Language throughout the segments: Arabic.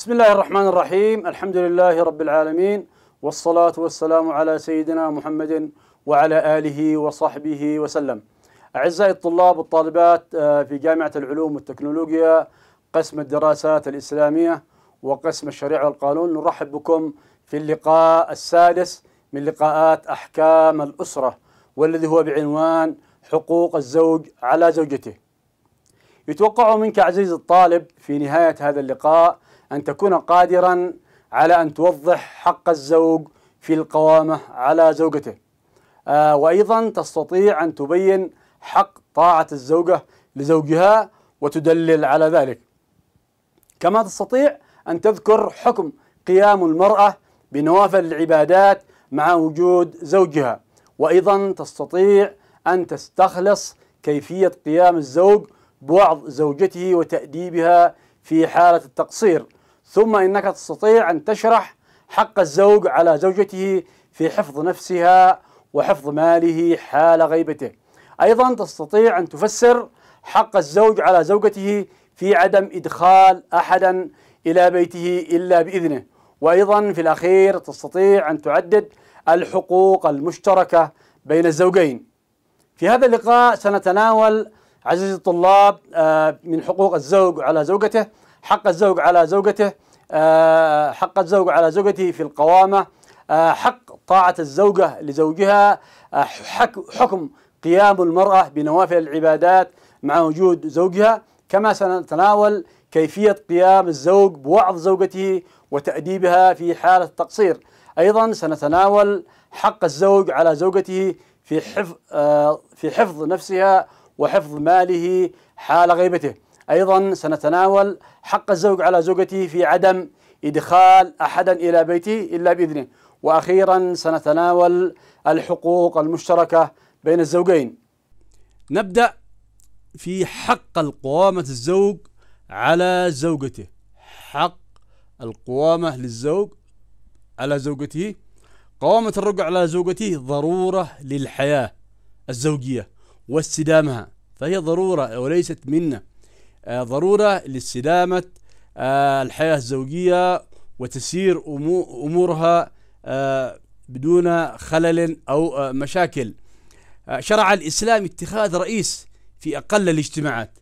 بسم الله الرحمن الرحيم الحمد لله رب العالمين والصلاة والسلام على سيدنا محمد وعلى آله وصحبه وسلم أعزائي الطلاب والطالبات في جامعة العلوم والتكنولوجيا قسم الدراسات الإسلامية وقسم الشريعة والقانون نرحب بكم في اللقاء السادس من لقاءات أحكام الأسرة والذي هو بعنوان حقوق الزوج على زوجته يتوقع منك عزيزي الطالب في نهاية هذا اللقاء أن تكون قادرا على أن توضح حق الزوج في القوامة على زوجته. آه وأيضا تستطيع أن تبين حق طاعة الزوجة لزوجها وتدلل على ذلك. كما تستطيع أن تذكر حكم قيام المرأة بنوافل العبادات مع وجود زوجها. وأيضا تستطيع أن تستخلص كيفية قيام الزوج بوعظ زوجته وتأديبها في حالة التقصير. ثم إنك تستطيع أن تشرح حق الزوج على زوجته في حفظ نفسها وحفظ ماله حال غيبته. أيضا تستطيع أن تفسر حق الزوج على زوجته في عدم إدخال أحدا إلى بيته إلا بإذنه. وأيضا في الأخير تستطيع أن تعدد الحقوق المشتركة بين الزوجين. في هذا اللقاء سنتناول عزيزي الطلاب آه، من حقوق الزوج على زوجته حق الزوج على زوجته حق الزوج على زوجته في القوامة. آه، حق طاعة الزوجة لزوجها. حكم قيام المرأة بنوافل العبادات مع وجود زوجها. كما سنتناول كيفية قيام الزوج بوعظ زوجته وتأديبها في حالة التقصير. أيضا سنتناول حق الزوج على زوجته في حفظ في حفظ نفسها وحفظ ماله حال غيبته. أيضا سنتناول حق الزوج على زوجته في عدم إدخال أحدا إلى بيته إلا بإذنه. وأخيرا سنتناول الحقوق المشتركة بين الزوجين. نبدأ في حق القوامة الزوج على زوجته. حق القوامة للزوج على زوجته. قوامة الرجل على زوجته ضرورة للحياة الزوجية واستدامها فهي ضرورة وليست منة. ضرورة لاستدامة آه، الحياة الزوجية وتسير أمورها آه، بدون خلل أو مشاكل. شرع الإسلام اتخاذ رئيس في أقل الاجتماعات.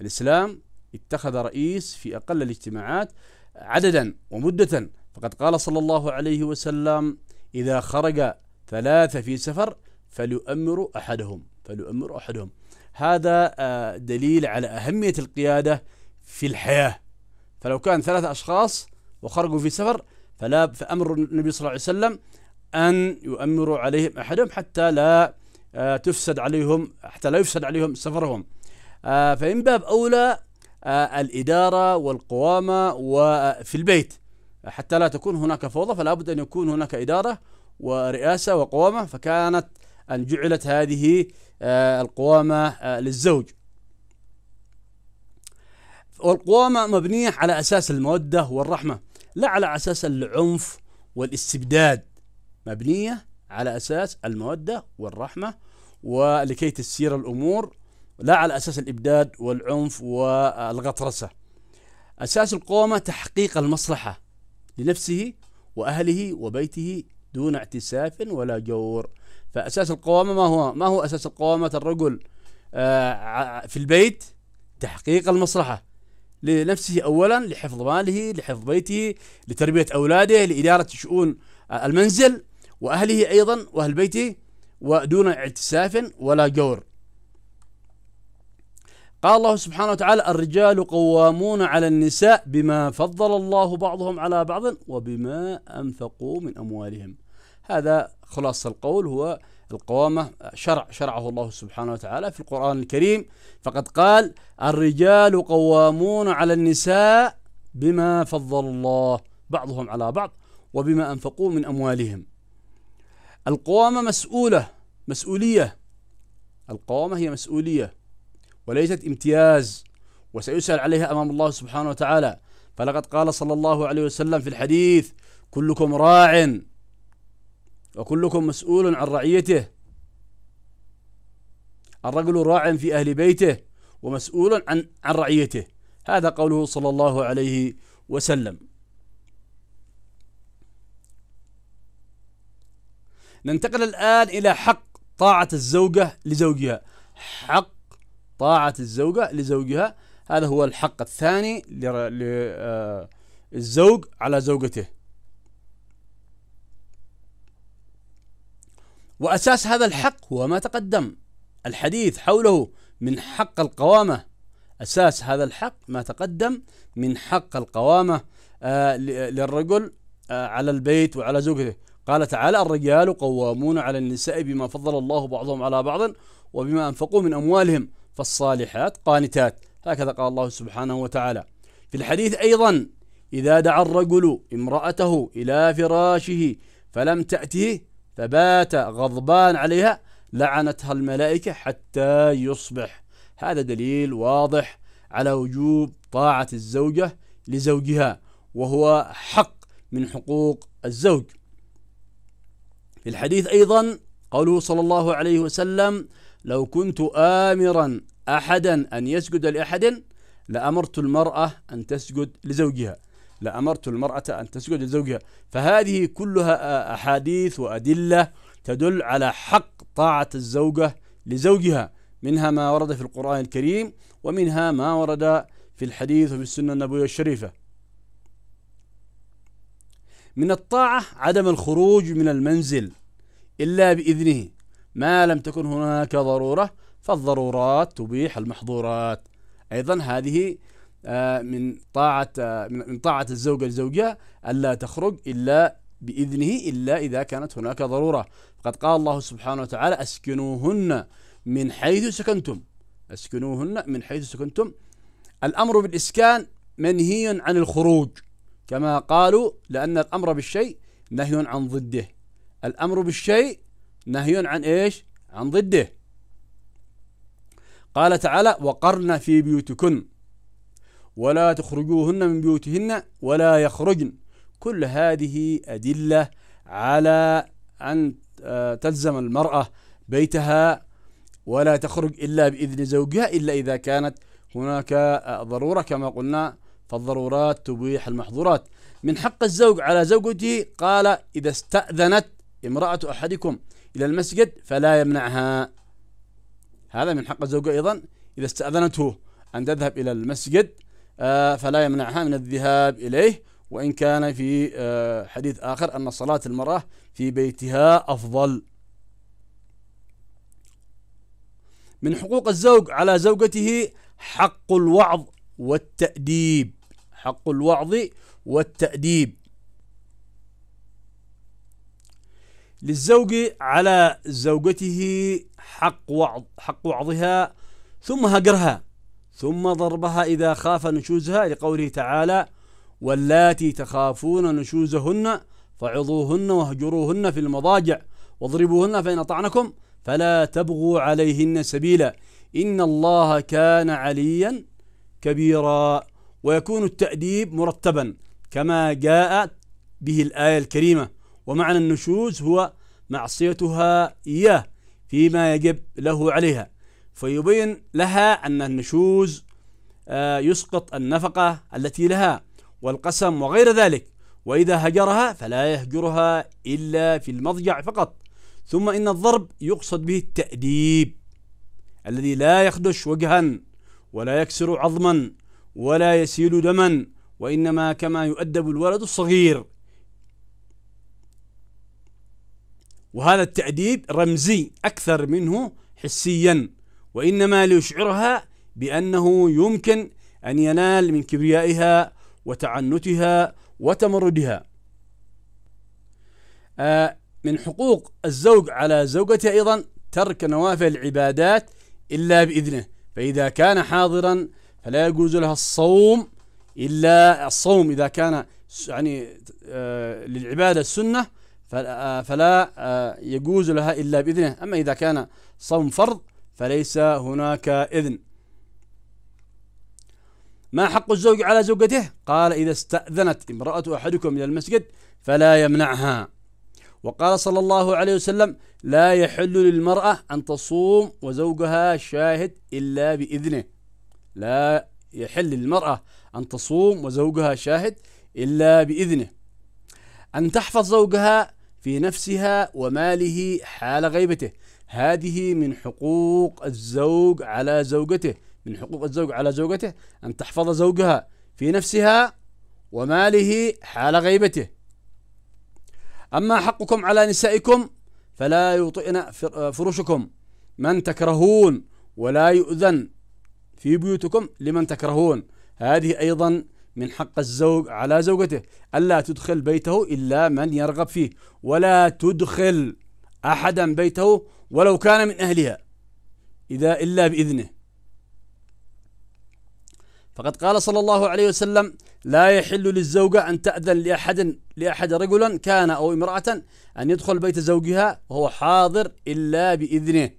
الإسلام اتخذ رئيس في أقل الاجتماعات عددا ومدة. فقد قال صلى الله عليه وسلم إذا خرج ثلاثة في سفر فليؤمر أحدهم فليؤمر أحدهم. هذا آه، دليل على أهمية القيادة في الحياة. فلو كان ثلاثة أشخاص وخرجوا في سفر فلا فأمر النبي صلى الله عليه وسلم أن يؤمروا عليهم أحدهم حتى لا آه، تفسد عليهم حتى لا يفسد عليهم سفرهم. آه، فإن باب أولى الإدارة والقوامة وفي البيت. حتى لا تكون هناك فوضى فلا بد أن يكون هناك إدارة ورئاسة وقوامة. فكانت أن جعلت هذه آه، القوامة آه، للزوج. والقوامة مبنية على أساس المودة والرحمة لا على أساس العنف والاستبداد. مبنية على أساس المودة والرحمة ولكي تسير الأمور لا على أساس الإبداد والعنف والغطرسة. أساس القوامة تحقيق المصلحة لنفسه وأهله وبيته دون اعتساف ولا جور. فأساس القوامة ما هو؟ ما هو أساس القوامة الرجل آه، في البيت تحقيق المصلحة لنفسه أولا لحفظ ماله لحفظ بيته لتربية أولاده لإدارة شؤون المنزل وأهله أيضا وأهل بيته ودون اعتساف ولا جور. قال الله سبحانه وتعالى الرجال قوامون على النساء بما فضل الله بعضهم على بعض وبما أنفقوا من أموالهم. هذا خلاصة القول هو القوامة شرع شرعه الله سبحانه وتعالى في القرآن الكريم. فقد قال الرجال قوامون على النساء بما فضل الله. بعضهم على بعض وبما أنفقوا من أموالهم. القوامة مسؤولة مسؤولية. القوامة هي مسؤولية وليست امتياز وسيسأل عليها أمام الله سبحانه وتعالى. فلقد قال صلى الله عليه وسلم في الحديث كلكم راع. وكلكم مسؤول عن رعيته. الرجل راع في أهل بيته ومسؤول عن عن رعيته. هذا قوله صلى الله عليه وسلم. ننتقل الآن إلى حق طاعة الزوجة لزوجها. حق طاعة الزوجة لزوجها. هذا هو الحق الثاني للزوج آه، على زوجته. وأساس هذا الحق هو ما تقدم. الحديث حوله من حق القوامة. أساس هذا الحق ما تقدم من حق القوامة آه، للرجل آه، على البيت وعلى زوجته. قال تعالى الرجال قوامون على النساء بما فضل الله بعضهم على بعض وبما أنفقوا من أموالهم فالصالحات قانتات. هكذا قال الله سبحانه وتعالى. في الحديث أيضا إذا دعا الرجل امرأته إلى فراشه فلم تأته فبات غضبان عليها لعنتها الملائكة حتى يصبح. هذا دليل واضح على وجوب طاعة الزوجة لزوجها وهو حق من حقوق الزوج. في الحديث أيضا قوله صلى الله عليه وسلم لو كنت آمرا أحدا أن يسجد لأحد لأمرت المرأة أن تسجد لزوجها. لأمرت المرأة أن تسجد لزوجها. فهذه كلها أحاديث وأدلة تدل على حق طاعة الزوجة لزوجها. منها ما ورد في القرآن الكريم ومنها ما ورد في الحديث وفي السنة النبوية الشريفة. من الطاعة عدم الخروج من المنزل إلا بإذنه. ما لم تكن هناك ضرورة فالضرورات تبيح المحظورات. أيضا هذه من طاعة آه، من طاعة الزوجة لزوجها ألا تخرج إلا بإذنه إلا إذا كانت هناك ضرورة. فقد قال الله سبحانه وتعالى أسكنوهن من حيث سكنتم. أسكنوهن من حيث سكنتم. الأمر بالإسكان منهي عن الخروج كما قالوا لأن الأمر بالشيء نهي عن ضده. الأمر بالشيء نهي عن إيش؟ عن ضده. قال تعالى وقرن في بيوتكن. ولا تخرجوهن من بيوتهن ولا يخرجن. كل هذه أدلة على أن آه، تلزم المرأة بيتها ولا تخرج إلا بإذن زوجها إلا إذا كانت هناك آه، ضرورة كما قلنا فالضرورات تبيح المحظورات. من حق الزوج على زوجته قال إذا استأذنت امرأة أحدكم إلى المسجد فلا يمنعها. هذا من حق الزوجة أيضا. إذا استأذنته أن تذهب إلى المسجد فلا يمنعها من الذهاب إليه وإن كان في آه، حديث آخر أن صلاة المرأة في بيتها أفضل. من حقوق الزوج على زوجته حق الوعظ والتأديب. حق الوعظ والتأديب. للزوج على زوجته حق وعظ حق وعظها ثم هجرها. ثم ضربها إذا خاف نشوزها لقوله تعالى واللاتي تخافون نشوزهن فعظوهن واهجروهن في المضاجع واضربوهن فإن أطعنكم فلا تبغوا عليهن سبيلا إن الله كان عليا كبيرا ويكون التأديب مرتبا كما جاءت به الآية الكريمة ومعنى النشوز هو معصيتها إياه فيما يجب له عليها فيبين لها أن النشوز آه، يسقط النفقة التي لها والقسم وغير ذلك. وإذا هجرها فلا يهجرها إلا في المضجع فقط. ثم إن الضرب يقصد به التأديب الذي لا يخدش وجها ولا يكسر عظما ولا يسيل دما وإنما كما يؤدب الولد الصغير. وهذا التأديب رمزي أكثر منه حسيا. وإنما ليشعرها بأنه يمكن أن ينال من كبريائها وتعنتها وتمردها. آه، من حقوق الزوج على زوجته أيضا ترك نوافل العبادات إلا بإذنه فإذا كان حاضرا فلا يجوز لها الصوم إلا الصوم إذا كان يعني آه، للعبادة السنة فلا آه، يجوز لها إلا بإذنه. أما إذا كان صوم فرض فليس هناك إذن. ما حق الزوج على زوجته؟ قال إذا استأذنت امرأة أحدكم إلى المسجد فلا يمنعها. وقال صلى الله عليه وسلم لا يحل للمرأة أن تصوم وزوجها شاهد إلا بإذنه. لا يحل للمرأة أن تصوم وزوجها شاهد إلا بإذنه. أن تحفظ زوجها في نفسها وماله حال غيبته. هذه من حقوق الزوج على زوجته من حقوق الزوج على زوجته أن تحفظ زوجها في نفسها وماله حال غيبته. أما حقكم على نسائكم فلا يطئن فرشكم من تكرهون ولا يؤذن في بيوتكم لمن تكرهون. هذه أيضا من حق الزوج على زوجته. ألا تدخل بيته إلا من يرغب فيه ولا تدخل أحدا بيته ولو كان من أهلها إذا إلا بإذنه. فقد قال صلى الله عليه وسلم لا يحل للزوجة أن تأذن لأحد لأحد رجلا كان أو امرأة أن يدخل بيت زوجها وهو حاضر إلا بإذنه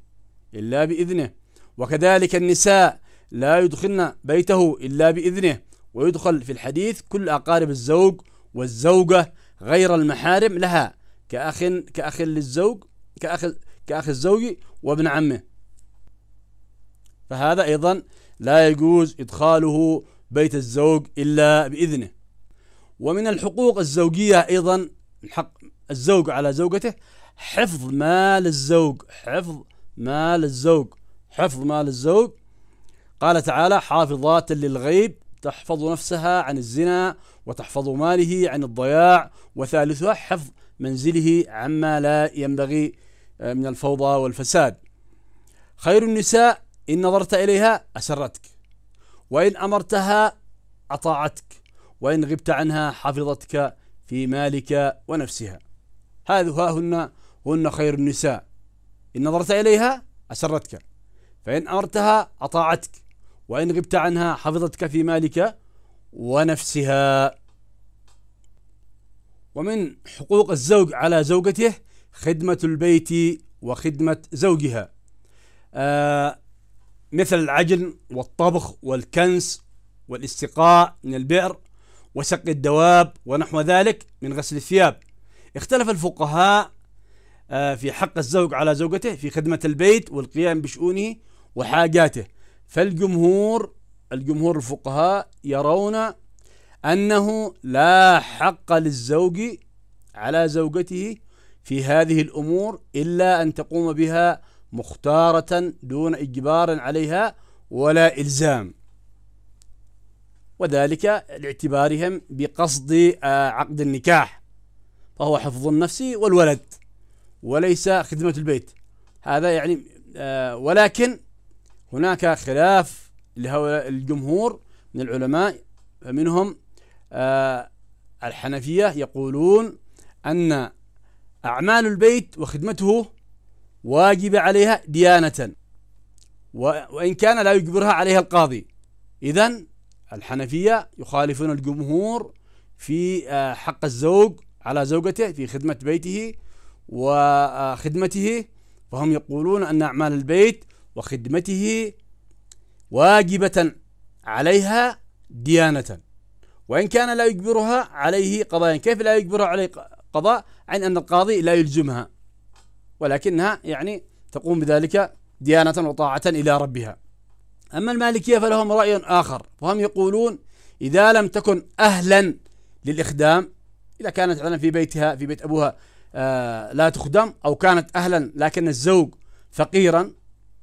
إلا بإذنه. وكذلك النساء لا يدخلن بيته إلا بإذنه ويدخل في الحديث كل أقارب الزوج والزوجة غير المحارم لها كأخ كأخ للزوج كأخ كأخ الزوج وابن عمه. فهذا أيضا لا يجوز إدخاله بيت الزوج إلا بإذنه. ومن الحقوق الزوجية أيضا حق الزوج على زوجته حفظ مال الزوج حفظ مال الزوج حفظ مال الزوج. قال تعالى حافظات للغيب تحفظ نفسها عن الزنا وتحفظ ماله عن الضياع وثالثها حفظ منزله عما لا ينبغي من الفوضى والفساد. خير النساء إن نظرت إليها أسرتك. وإن أمرتها أطاعتك. وإن غبت عنها حفظتك في مالك ونفسها. هذه هن هن خير النساء. إن نظرت إليها أسرتك. فإن أمرتها أطاعتك. وإن غبت عنها حفظتك في مالك ونفسها. ومن حقوق الزوج على زوجته خدمة البيت وخدمة زوجها. آه مثل العجن والطبخ والكنس والاستقاء من البئر وسق الدواب ونحو ذلك من غسل الثياب. اختلف الفقهاء آه، في حق الزوج على زوجته في خدمة البيت والقيام بشؤونه وحاجاته. فالجمهور الجمهور الفقهاء يرون أنه لا حق للزوج على زوجته في هذه الأمور إلا أن تقوم بها مختارة دون إجبار عليها ولا إلزام. وذلك لاعتبارهم بقصد آه، عقد النكاح. فهو حفظ النفس والولد وليس خدمة البيت. هذا يعني آه، ولكن هناك خلاف لهؤلاء الجمهور من العلماء منهم آه، الحنفية يقولون أن أعمال البيت وخدمته واجبة عليها ديانة وإن كان لا يجبرها عليها القاضي. إذا الحنفية يخالفون الجمهور في آه، حق الزوج على زوجته في خدمة بيته وخدمته فهم يقولون أن أعمال البيت وخدمته واجبة عليها ديانة. وإن كان لا يجبرها عليه قضاء كيف لا يجبرها عليه قضاء عن أن القاضي لا يلزمها ولكنها يعني تقوم بذلك ديانة وطاعة إلى ربها. أما المالكية فلهم رأي آخر فهم يقولون إذا لم تكن أهلا للإخدام إذا كانت مثلا في بيتها في بيت أبوها آه لا تخدم أو كانت أهلا لكن الزوج فقيرا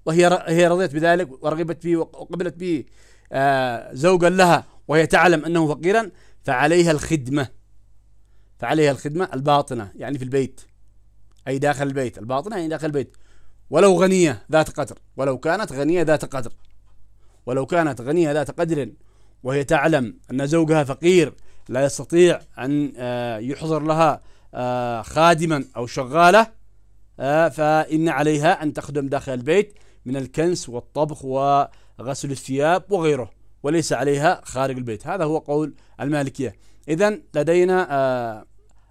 وهي هي رضيت بذلك ورغبت به وقبلت به آه زوجا لها وهي تعلم أنه فقيرا فعليها الخدمة. فعليها الخدمة الباطنة يعني في البيت. أي داخل البيت الباطنة يعني داخل البيت. ولو غنية ذات قدر ولو كانت غنية ذات قدر. ولو كانت غنية ذات قدر وهي تعلم أن زوجها فقير لا يستطيع أن آه، يحضر لها آه، خادما أو شغالة آه، فإن عليها أن تخدم داخل البيت من الكنس والطبخ وغسل الثياب وغيره وليس عليها خارج البيت. هذا هو قول المالكية. إذا لدينا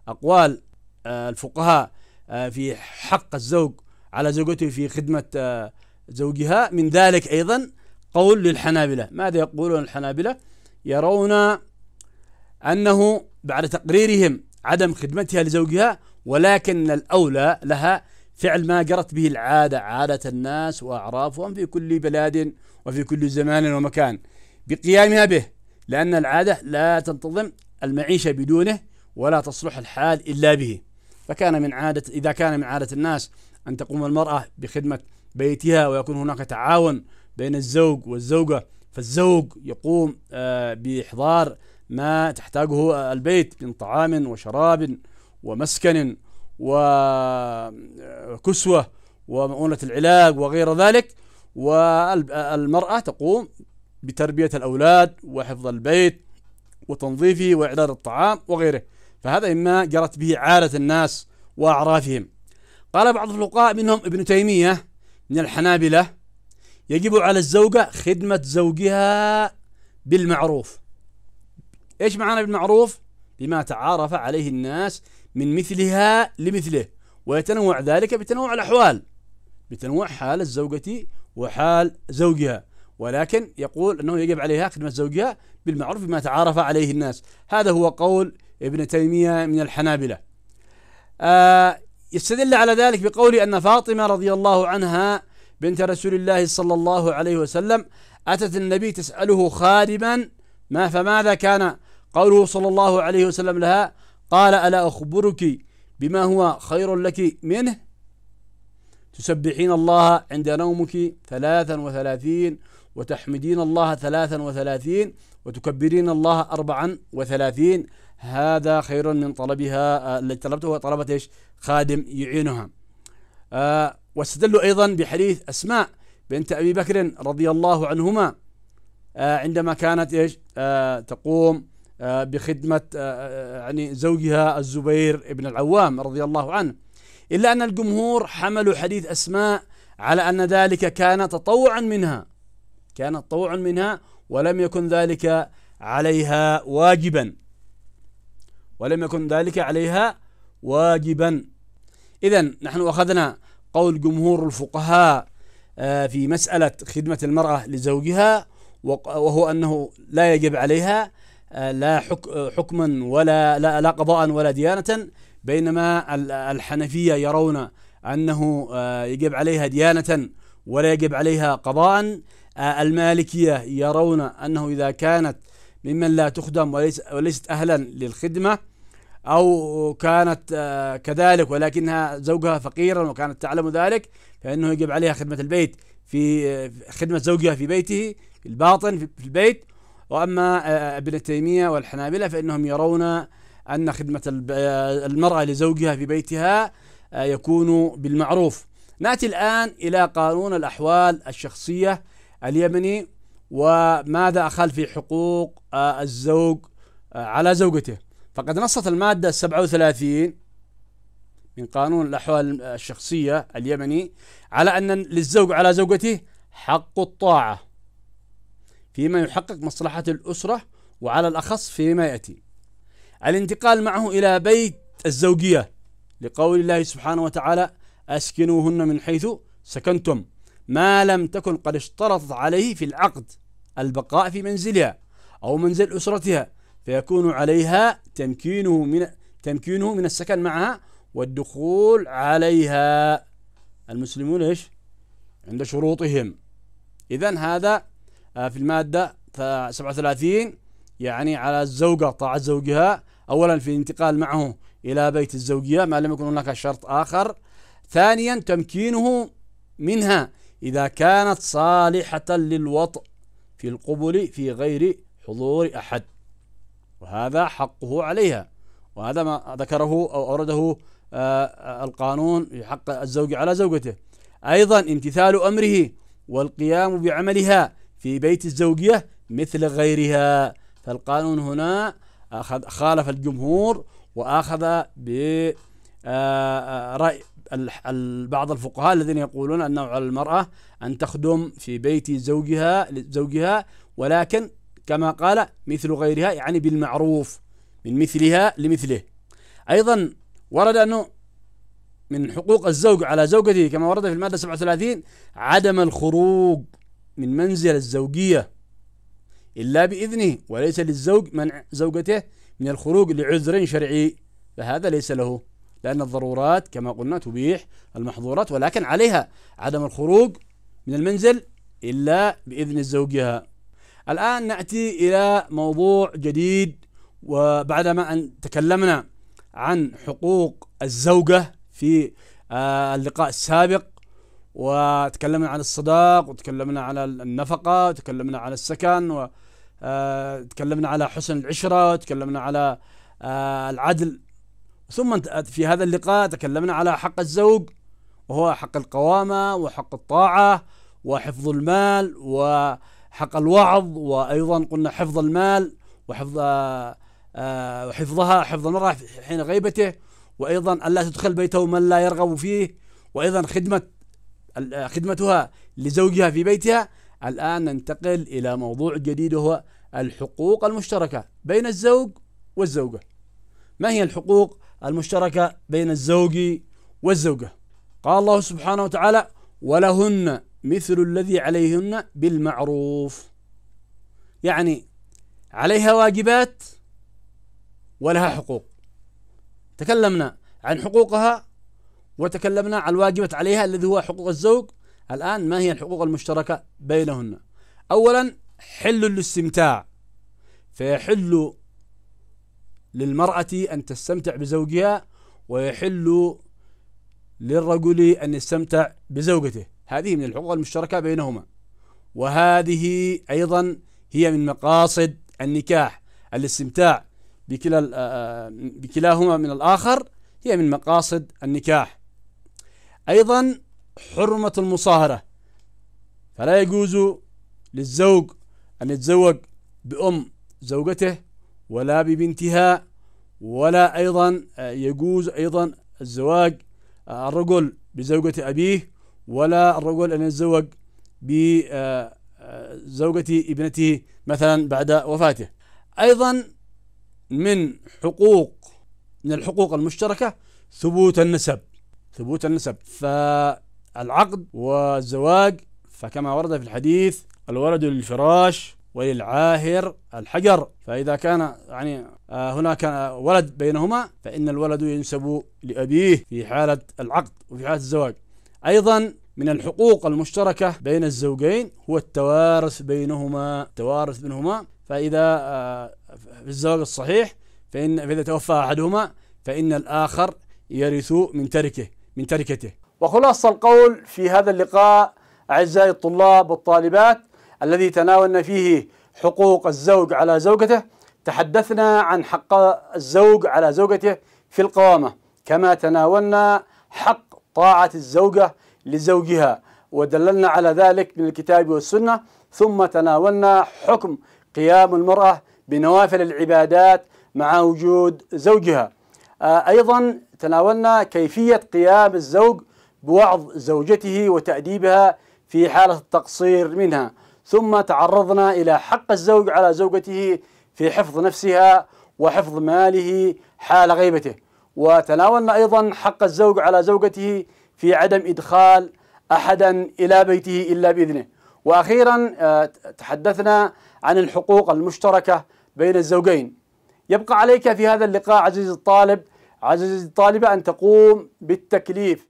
أقوال الفقهاء في حق الزوج على زوجته في خدمة زوجها. من ذلك أيضا قول للحنابلة. ماذا يقولون الحنابلة؟ يرون أنه بعد تقريرهم عدم خدمتها لزوجها ولكن الأولى لها فعل ما جرت به العادة عادة الناس وأعرافهم في كل بلاد وفي كل زمان ومكان. بقيامها به لأن العادة لا تنتظم المعيشة بدونه ولا تصلح الحال إلا به. فكان من عادة إذا كان من عادة الناس أن تقوم المرأة بخدمة بيتها ويكون هناك تعاون بين الزوج والزوجة فالزوج يقوم آه، بإحضار ما تحتاجه البيت من طعام وشراب ومسكن وكسوة ومؤونة العلاج وغير ذلك. والمرأة تقوم بتربية الأولاد وحفظ البيت وتنظيفه وإعداد الطعام وغيره. فهذا مما جرت به عادة الناس وأعرافهم. قال بعض الفقهاء منهم ابن تيمية من الحنابلة يجب على الزوجة خدمة زوجها بالمعروف. إيش معنى بالمعروف؟ بما تعارف عليه الناس من مثلها لمثله ويتنوع ذلك بتنوع الأحوال بتنوع حال الزوجة وحال زوجها. ولكن يقول أنه يجب عليها خدمة زوجها بالمعروف بما تعارف عليه الناس. هذا هو قول ابن تيمية من الحنابلة. آه يستدل على ذلك بقول أن فاطمة رضي الله عنها بنت رسول الله صلى الله عليه وسلم أتت النبي تسأله خادما ما فماذا كان قوله صلى الله عليه وسلم لها؟ قال ألا أخبرك بما هو خير لك منه؟ تسبحين الله عند نومك ثلاثا وثلاثين وتحمدين الله ثلاثا وثلاثين وتكبرين الله أربعا وثلاثين هذا خير من طلبها التي طلبته طلبت إيش؟ خادم يعينها. آه واستدلوا أيضا بحديث أسماء بنت أبي بكر رضي الله عنهما آه عندما كانت إيش؟ آه تقوم آه بخدمة آه يعني زوجها الزبير بن العوام رضي الله عنه. إلا أن الجمهور حملوا حديث أسماء على أن ذلك كان تطوعا منها. كان تطوعا منها ولم يكن ذلك عليها واجبا. ولم يكن ذلك عليها واجبا إذا نحن أخذنا قول جمهور الفقهاء آه، في مسألة خدمة المرأة لزوجها وهو أنه لا يجب عليها آه، لا حكما ولا لا, لا قضاء ولا ديانة بينما الحنفية يرون أنه آه، يجب عليها ديانة ولا يجب عليها قضاء. المالكية يرون أنه إذا كانت ممن لا تخدم وليس وليست أهلا للخدمة أو كانت آه، كذلك ولكنها زوجها فقيرا وكانت تعلم ذلك فإنه يجب عليها خدمة البيت في آه، خدمة زوجها في بيته الباطن في البيت. وأما آه، ابن تيمية والحنابلة فإنهم يرون أن خدمة المرأة لزوجها في بيتها يكون بالمعروف. نأتي الآن إلى قانون الأحوال الشخصية اليمني وماذا أخل في حقوق الزوج على زوجته. فقد نصت المادة 37 من قانون الأحوال الشخصية اليمني على أن للزوج على زوجته حق الطاعة فيما يحقق مصلحة الأسرة وعلى الأخص فيما يأتي. الانتقال معه إلى بيت الزوجية. لقول الله سبحانه وتعالى أسكنوهن من حيث سكنتم ما لم تكن قد اشترطت عليه في العقد البقاء في منزلها أو منزل أسرتها فيكون عليها تمكينه من تمكينه من السكن معها والدخول عليها. المسلمون إيش؟ عند شروطهم. اذا هذا آه، في المادة 37 يعني على الزوجة طاعة زوجها. اولا في الانتقال معه إلى بيت الزوجية ما لم يكن هناك شرط آخر. ثانيا تمكينه منها إذا كانت صالحة للوطء في القبل في غير حضور أحد. وهذا حقه عليها. وهذا ما ذكره أو أورده آه، آه، القانون في حق الزوج على زوجته. أيضا امتثال أمره والقيام بعملها في بيت الزوجية مثل غيرها. فالقانون هنا أخذ خالف الجمهور وأخذ برأي آه، بعض الفقهاء الذين يقولون أنه على المرأة أن تخدم في بيت زوجها زوجها ولكن كما قال مثل غيرها يعني بالمعروف من مثلها لمثله. أيضا ورد أنه من حقوق الزوج على زوجته كما ورد في المادة 37 عدم الخروج من منزل الزوجية. إلا بإذنه وليس للزوج منع زوجته من الخروج لعذر شرعي فهذا ليس له لأن الضرورات كما قلنا تبيح المحظورات ولكن عليها عدم الخروج من المنزل إلا بإذن زوجها. الآن نأتي إلى موضوع جديد وبعدما أن تكلمنا عن حقوق الزوجة في آه، اللقاء السابق وتكلمنا عن الصداق وتكلمنا على النفقة وتكلمنا على السكن وتكلمنا آه، على حسن العشرة وتكلمنا على آه، العدل. ثم في هذا اللقاء تكلمنا على حق الزوج وهو حق القوامة وحق الطاعة وحفظ المال وحق الوعظ وأيضا قلنا حفظ المال وحفظ آه، وحفظها حفظ المرأة حين غيبته. وأيضا ألا تدخل بيته من لا يرغب فيه. وأيضا خدمة خدمتها لزوجها في بيتها. الآن ننتقل إلى موضوع جديد وهو الحقوق المشتركة بين الزوج والزوجة. ما هي الحقوق المشتركة بين الزوج والزوجة؟ قال الله سبحانه وتعالى ولهن مثل الذي عليهن بالمعروف. يعني عليها واجبات ولها حقوق. تكلمنا عن حقوقها وتكلمنا عن الواجبات عليها الذي هو حقوق الزوج. الآن ما هي الحقوق المشتركة بينهن؟ أولا حل الاستمتاع فيحل للمرأة أن تستمتع بزوجها ويحل للرجل أن يستمتع بزوجته. هذه من الحقوق المشتركة بينهما. وهذه أيضا هي من مقاصد النكاح. الاستمتاع بكلا بكلاهما من الآخر هي من مقاصد النكاح. أيضا حرمة المصاهرة. فلا يجوز للزوج أن يتزوج بأم زوجته ولا ببنتها ولا أيضا يجوز أيضا الزواج الرجل بزوجة أبيه ولا الرجل أن يتزوج بزوجة ابنته مثلا بعد وفاته. أيضا من حقوق من الحقوق المشتركة ثبوت النسب ثبوت النسب. فالعقد والزواج فكما ورد في الحديث الولد للفراش وللعاهر الحجر. فإذا كان يعني آه، هناك ولد بينهما فإن الولد ينسب لأبيه في حالة العقد وفي حالة الزواج. أيضا من الحقوق المشتركة بين الزوجين هو التوارث بينهما التوارث بينهما. فإذا آه، في الزواج الصحيح فإن فإذا توفى أحدهما فإن الآخر يرث من تركه من تركته. وخلاصة القول في هذا اللقاء أعزائي الطلاب والطالبات الذي تناولنا فيه حقوق الزوج على زوجته تحدثنا عن حق الزوج على زوجته في القوامة. كما تناولنا حق طاعة الزوجة لزوجها ودللنا على ذلك من الكتاب والسنة. ثم تناولنا حكم قيام المرأة بنوافل العبادات مع وجود زوجها. آه، أيضا تناولنا كيفية قيام الزوج بوعظ زوجته وتأديبها في حالة التقصير منها. ثم تعرضنا إلى حق الزوج على زوجته في حفظ نفسها وحفظ ماله حال غيبته. وتناولنا أيضا حق الزوج على زوجته في عدم إدخال أحدا إلى بيته إلا بإذنه. وأخيرا آه، تحدثنا عن الحقوق المشتركة بين الزوجين. يبقى عليك في هذا اللقاء عزيزي الطالب عزيزي الطالبة أن تقوم بالتكليف.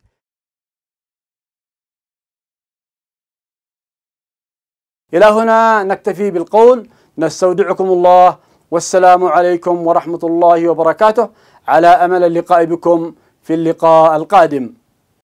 إلى هنا نكتفي بالقول. نستودعكم الله. والسلام عليكم ورحمة الله وبركاته. على أمل اللقاء بكم في اللقاء القادم.